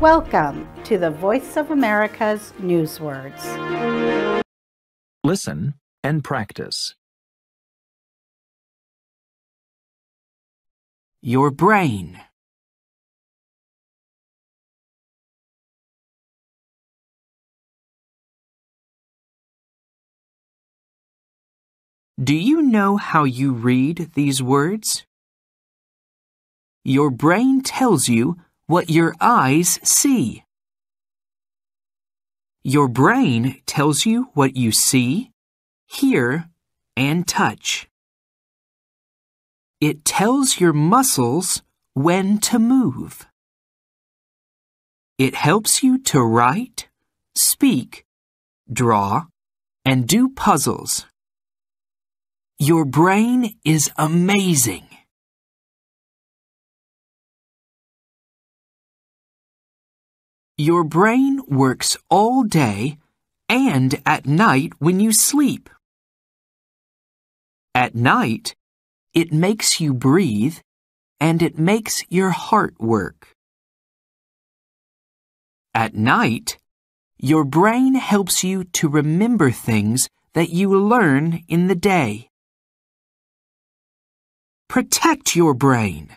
Welcome to the Voice of America's Newswords. Listen and practice. Your brain. Do you know how you read these words? Your brain tells you what your eyes see. Your brain tells you what you see, hear, and touch. It tells your muscles when to move. It helps you to write, speak, draw, and do puzzles. Your brain is amazing. Your brain works all day and at night when you sleep. At night, it makes you breathe and it makes your heart work. At night, your brain helps you to remember things that you learn in the day. Protect your brain.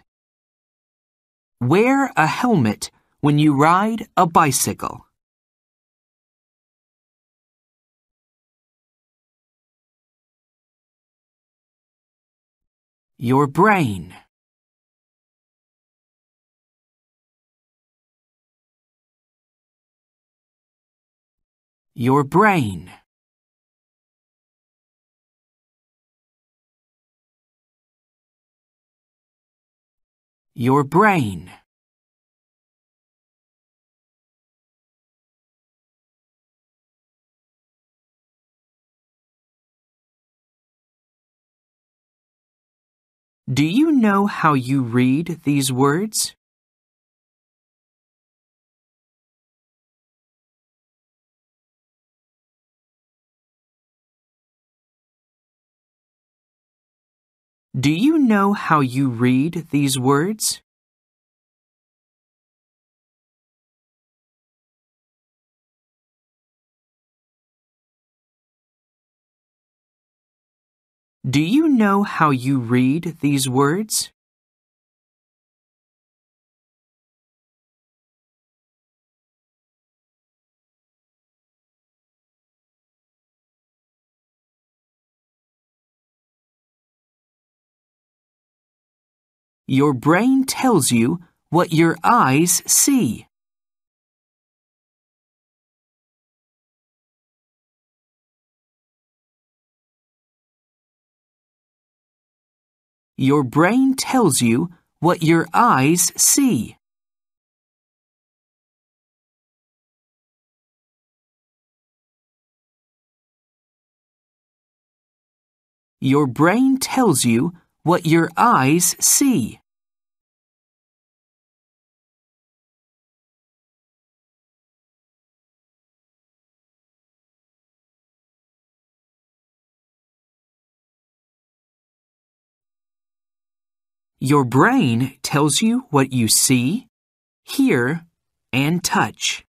Wear a helmet when you ride a bicycle. Your brain. Your brain. Your brain. Do you know how you read these words? Do you know how you read these words? Do you know how you read these words? Your brain tells you what your eyes see. Your brain tells you what your eyes see. Your brain tells you what your eyes see. Your brain tells you what you see, hear, and touch.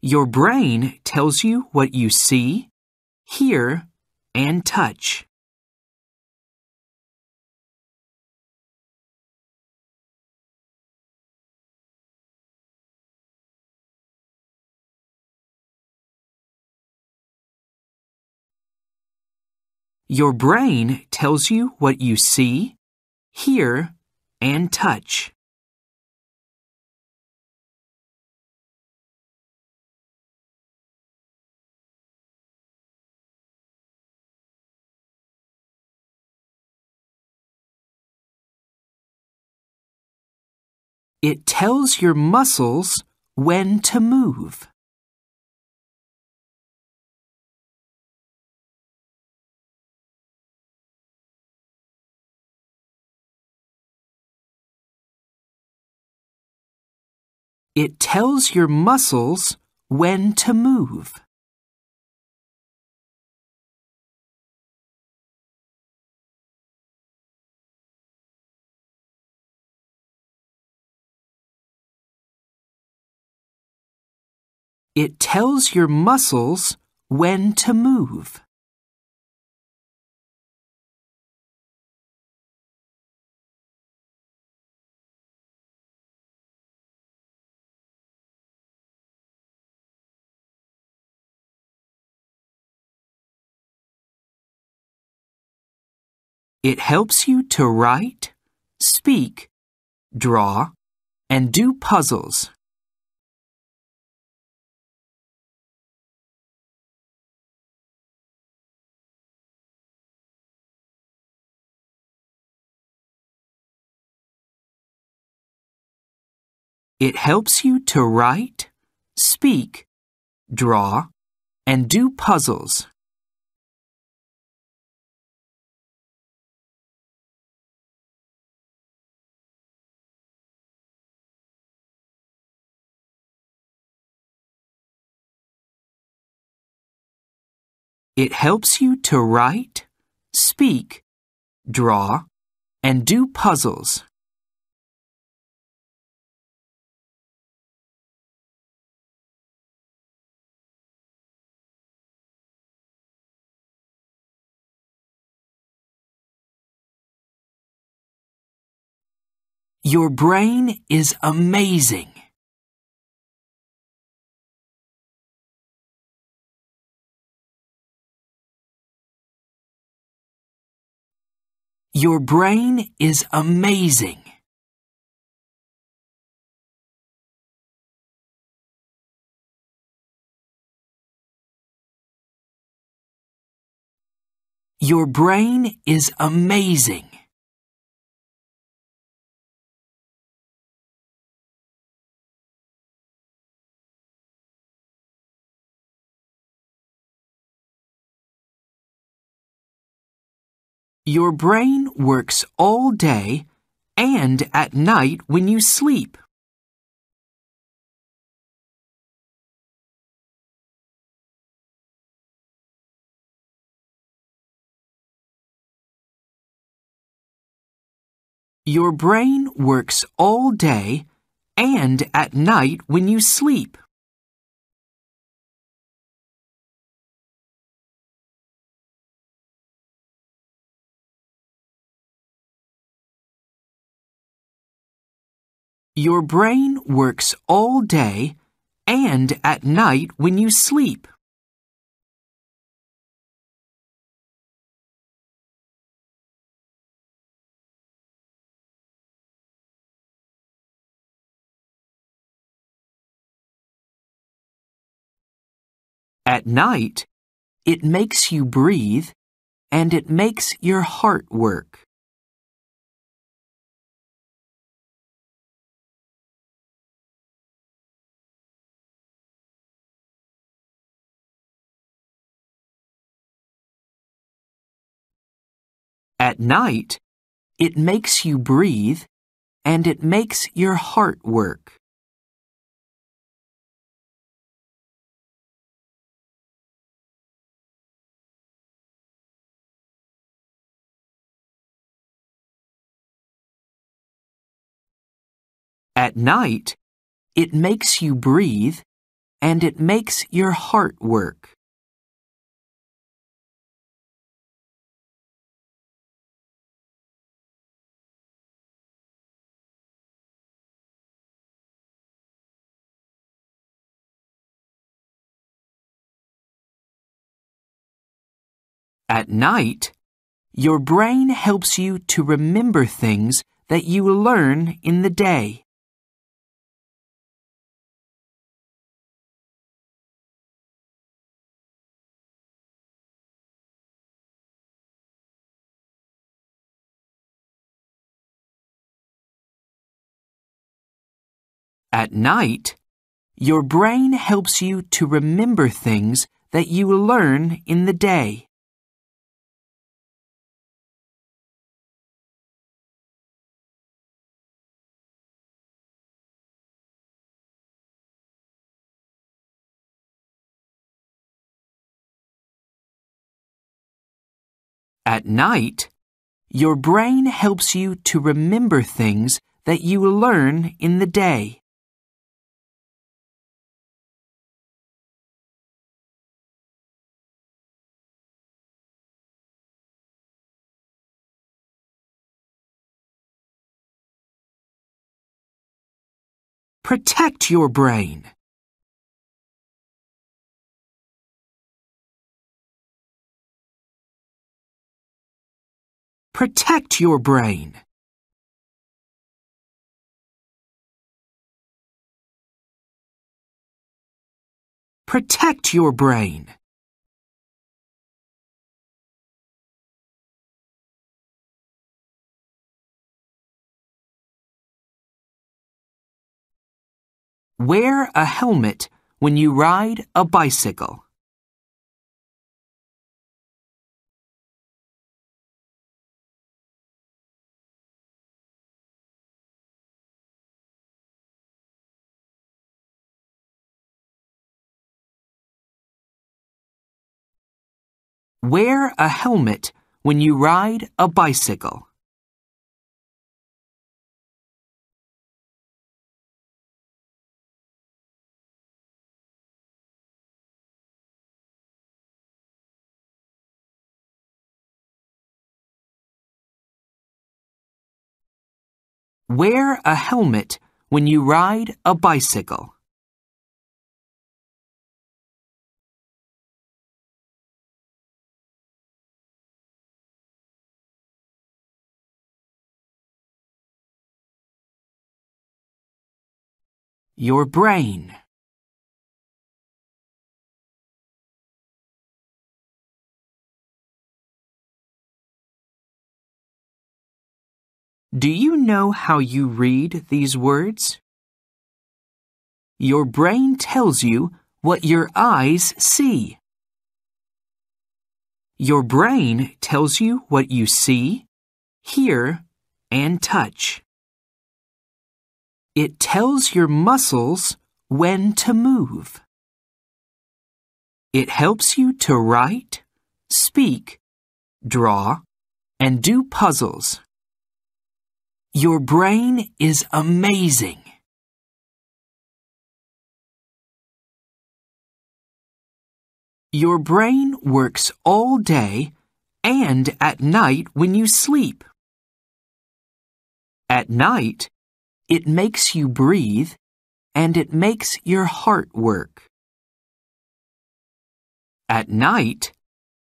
Your brain tells you what you see, hear, and touch. Your brain tells you what you see, hear, and touch. It tells your muscles when to move. It tells your muscles when to move. It tells your muscles when to move. It helps you to write, speak, draw, and do puzzles. It helps you to write, speak, draw, and do puzzles. It helps you to write, speak, draw, and do puzzles. Your brain is amazing. Your brain is amazing. Your brain is amazing. Your brain works all day and at night when you sleep. Your brain works all day and at night when you sleep. Your brain works all day and at night when you sleep. At night, it makes you breathe and it makes your heart work. At night, it makes you breathe and it makes your heart work. At night, it makes you breathe and it makes your heart work. At night, your brain helps you to remember things that you learn in the day. At night, your brain helps you to remember things that you learn in the day. At night, your brain helps you to remember things that you learn in the day. Protect your brain. Protect your brain. Protect your brain. Wear a helmet when you ride a bicycle. Wear a helmet when you ride a bicycle. Wear a helmet when you ride a bicycle. Your brain. Do you know how you read these words? Your brain tells you what your eyes see. Your brain tells you what you see, hear, and touch. It tells your muscles when to move. It helps you to write, speak, draw, and do puzzles. Your brain is amazing. Your brain works all day and at night when you sleep. At night, it makes you breathe and it makes your heart work. At night,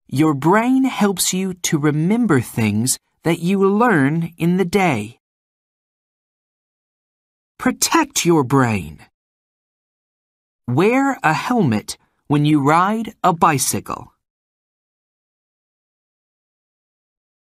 your brain helps you to remember things that you learn in the day. Protect your brain. Wear a helmet when you ride a bicycle.